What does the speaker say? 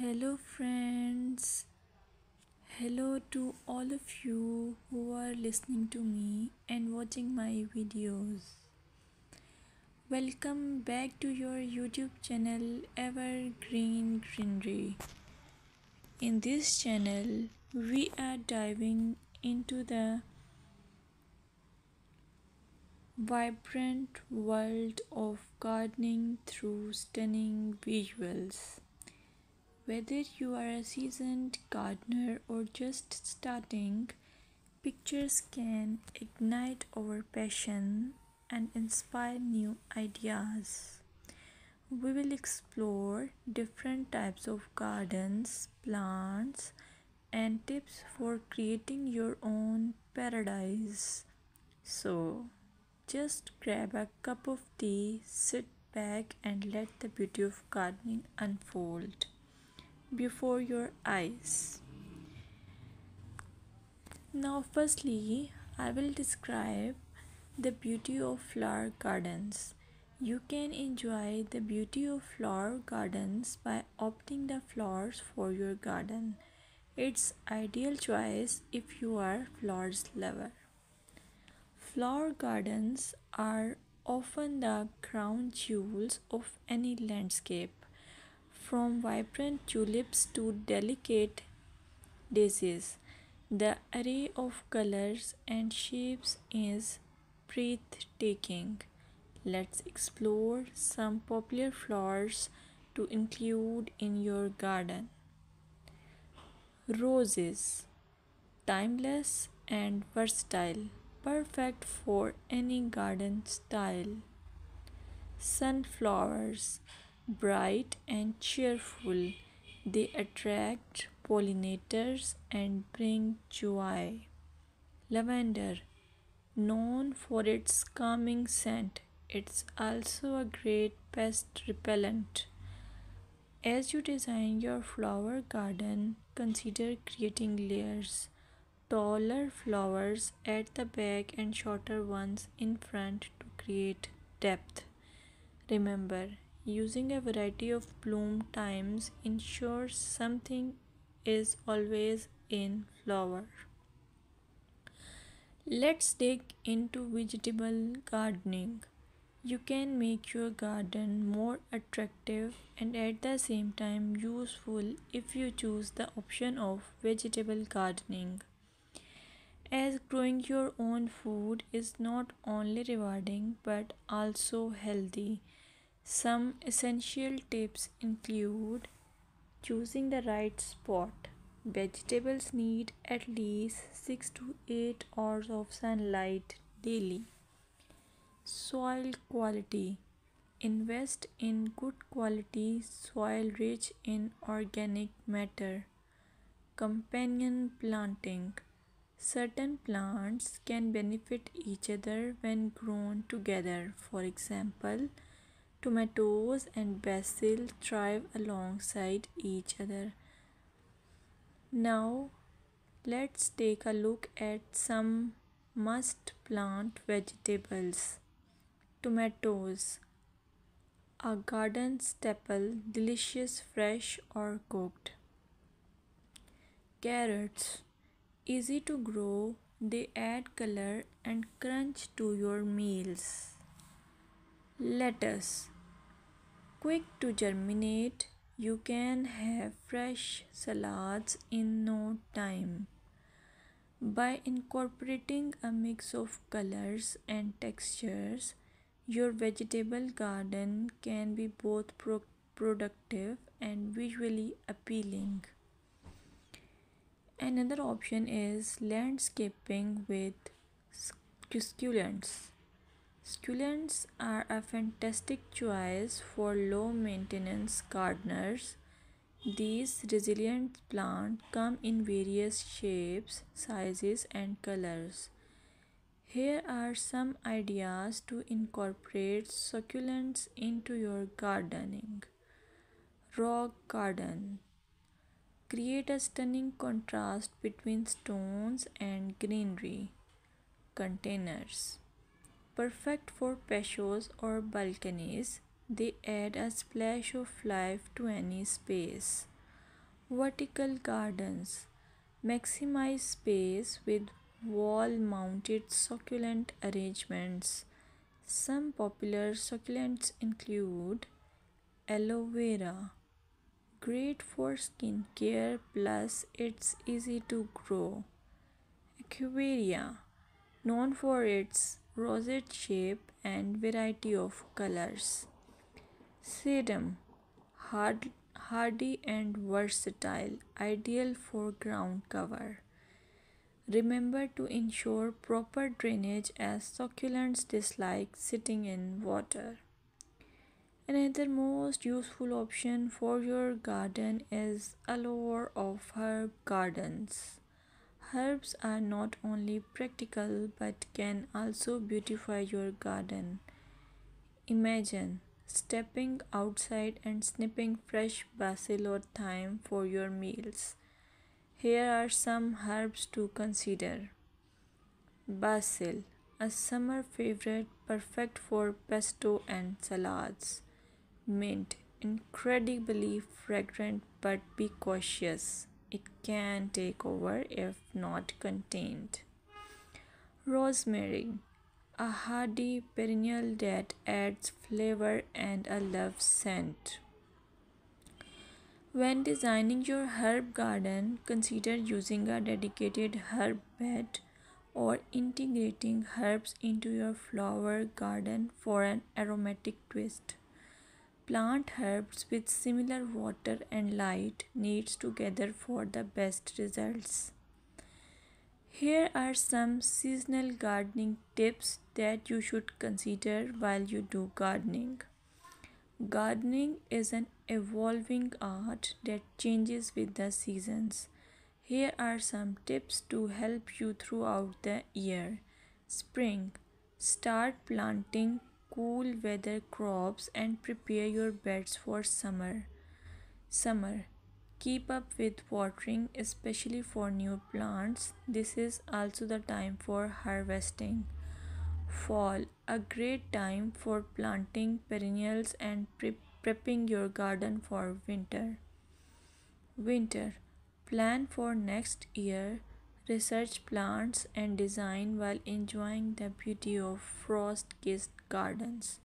Hello, friends. Hello to all of you who are listening to me and watching my videos. Welcome back to your YouTube channel Evergreen Greenery. In this channel, we are diving into the vibrant world of gardening through stunning visuals. Whether you are a seasoned gardener or just starting, pictures can ignite our passion and inspire new ideas. We will explore different types of gardens, plants, and tips for creating your own paradise. So, just grab a cup of tea, sit back, and let the beauty of gardening unfold before your eyes. Now, firstly, I will describe the beauty of flower gardens. You can enjoy the beauty of flower gardens by opting the flowers for your garden. It's ideal choice if you are flowers lover. Flower gardens are often the crown jewels of any landscape. From vibrant tulips to delicate daisies, the array of colors and shapes is breathtaking. Let's explore some popular flowers to include in your garden. Roses, timeless and versatile, perfect for any garden style. Sunflowers, bright and cheerful. They attract pollinators and bring joy. Lavender, known for its calming scent, it's also a great pest repellent. As you design your flower garden, consider creating layers. Taller flowers at the back and shorter ones in front to create depth. Remember, Using a variety of bloom times ensures something is always in flower. Let's dig into vegetable gardening. You can make your garden more attractive and at the same time useful if you choose the option of vegetable gardening. As growing your own food is not only rewarding but also healthy some essential tips include choosing the right spot. Vegetables need at least 6 to 8 hours of sunlight daily. Soil quality Invest in good quality soil rich in organic matter. Companion planting Certain plants can benefit each other when grown together. For example, Tomatoes and basil thrive alongside each other. Now, let's take a look at some must plant vegetables. Tomatoes, a garden staple, delicious fresh or cooked. Carrots, easy to grow, they add color and crunch to your meals. Lettuce, quick to germinate, you can have fresh salads in no time. By incorporating a mix of colors and textures, your vegetable garden can be both pro productive and visually appealing. Another option is landscaping with succulents. Succulents are a fantastic choice for low maintenance gardeners. These resilient plants come in various shapes, sizes, and colors. Here are some ideas to incorporate succulents into your gardening. Rock garden. Create a stunning contrast between stones and greenery. Containers perfect for patios or balconies. They add a splash of life to any space. Vertical gardens maximize space with wall mounted succulent arrangements. Some popular succulents include aloe vera, great for skin care plus it's easy to grow. Echeveria, known for its rosette shape and variety of colors. Sedum, hard, hardy and versatile, ideal for ground cover. Remember to ensure proper drainage as succulents dislike sitting in water. Another most useful option for your garden is allure of herb gardens. Herbs are not only practical but can also beautify your garden. Imagine stepping outside and snipping fresh basil or thyme for your meals. Here are some herbs to consider. Basil, a summer favorite perfect for pesto and salads. Mint, incredibly fragrant but be cautious. It can take over if not contained. Rosemary, a hardy perennial that adds flavor and a love scent. When designing your herb garden, consider using a dedicated herb bed or integrating herbs into your flower garden for an aromatic twist. Plant herbs with similar water and light needs together for the best results. Here are some seasonal gardening tips that you should consider while you do gardening. Gardening is an evolving art that changes with the seasons. Here are some tips to help you throughout the year. Spring Start planting cool weather crops and prepare your beds for summer. Summer Keep up with watering, especially for new plants. This is also the time for harvesting. Fall, a great time for planting perennials and pre prepping your garden for winter. Winter, plan for next year, research plants and design while enjoying the beauty of frost kissed gardens.